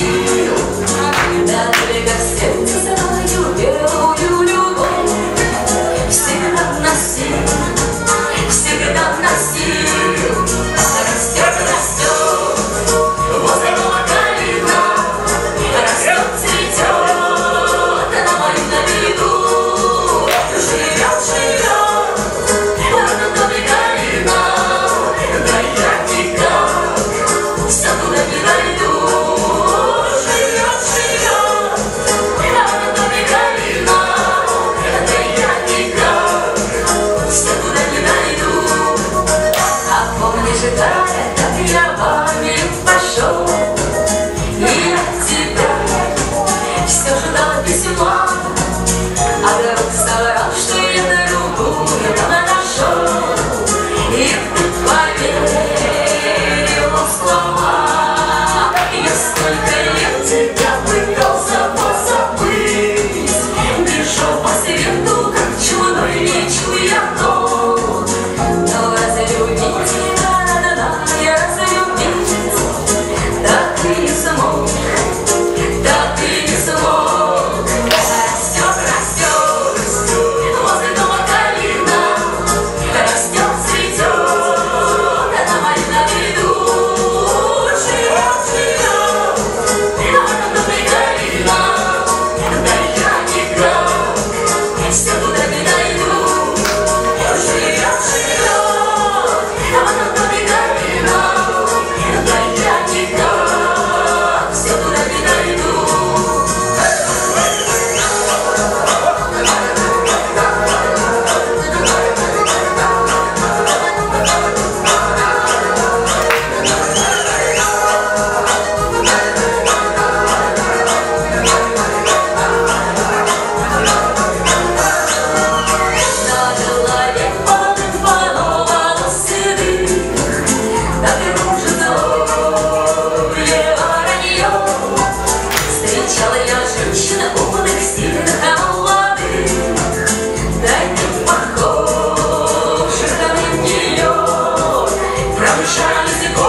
feel. Не считая до меня Charles